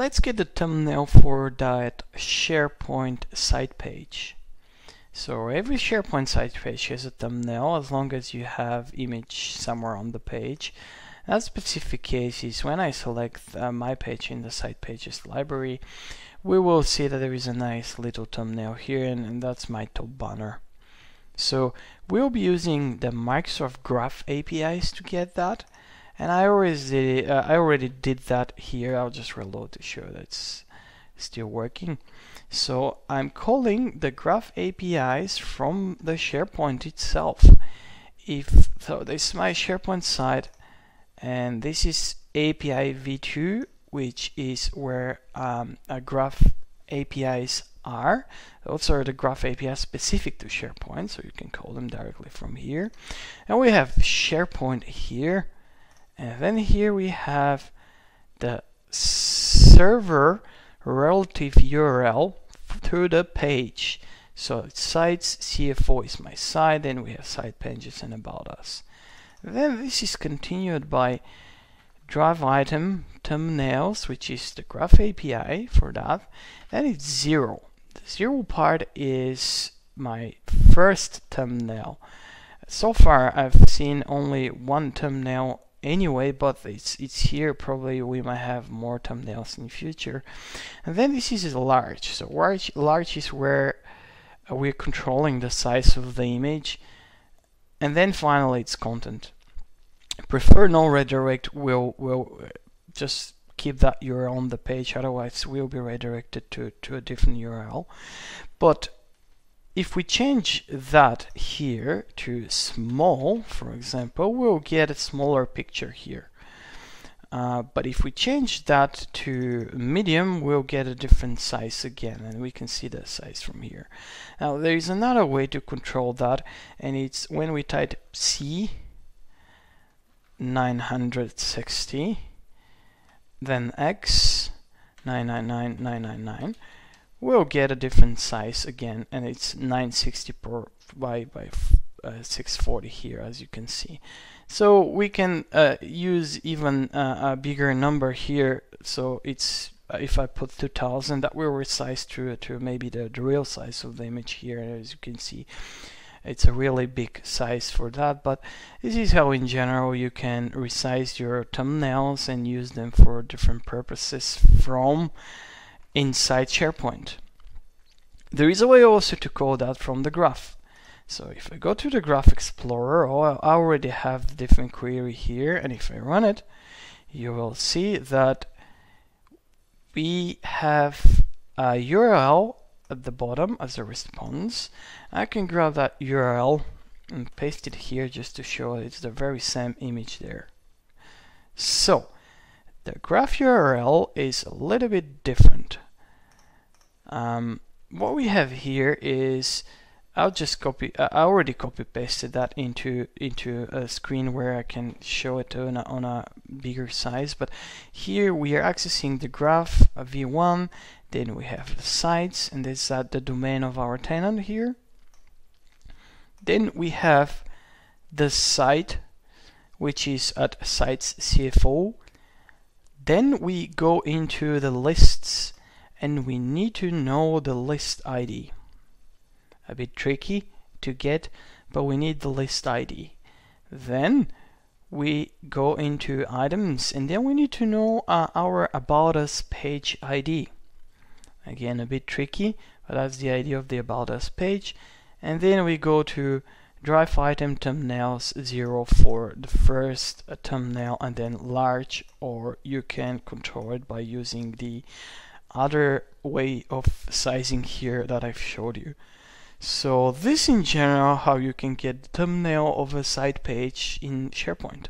let's get the thumbnail for that SharePoint site page. So every SharePoint site page has a thumbnail as long as you have image somewhere on the page. A specific case is when I select uh, my page in the site pages library, we will see that there is a nice little thumbnail here and, and that's my top banner. So we'll be using the Microsoft Graph APIs to get that. And I already, uh, I already did that here. I'll just reload to show that it's still working. So I'm calling the Graph APIs from the SharePoint itself. If so, this is my SharePoint site, and this is API v2, which is where um, a Graph APIs are. Those are the Graph APIs specific to SharePoint, so you can call them directly from here. And we have SharePoint here and then here we have the server relative URL to the page. So sites CFO is my site, then we have site pages and about us. Then this is continued by drive item thumbnails, which is the Graph API for that. Then it's zero. The zero part is my first thumbnail. So far, I've seen only one thumbnail anyway but it's it's here probably we might have more thumbnails in the future. And then this is large. So large large is where uh, we're controlling the size of the image. And then finally it's content. Prefer no redirect will will uh, just keep that URL on the page. Otherwise we'll be redirected to to a different URL but if we change that here to small, for example, we'll get a smaller picture here. Uh, but if we change that to medium, we'll get a different size again, and we can see the size from here. Now, there is another way to control that, and it's when we type C 960, then X 999999, we'll get a different size again and it's 960 per by by uh, 640 here as you can see. So we can uh, use even uh, a bigger number here. So it's uh, if I put 2000 that will resize to to maybe the, the real size of the image here. As you can see it's a really big size for that but this is how in general you can resize your thumbnails and use them for different purposes from inside SharePoint. There is a way also to call that from the graph. So if I go to the Graph Explorer, oh, I already have the different query here, and if I run it, you will see that we have a URL at the bottom as a response. I can grab that URL and paste it here just to show it's the very same image there. So, the graph URL is a little bit different. Um, what we have here is I'll just copy I already copy pasted that into into a screen where I can show it on a, on a bigger size but here we are accessing the graph v1 then we have the sites and this is at the domain of our tenant here then we have the site which is at sites CFO then we go into the lists and we need to know the list ID. A bit tricky to get, but we need the list ID. Then we go into items and then we need to know uh, our about us page ID. Again, a bit tricky, but that's the idea of the about us page. And then we go to drive item thumbnails 0 for the first thumbnail and then large or you can control it by using the other way of sizing here that I've showed you. So this in general how you can get the thumbnail of a site page in SharePoint.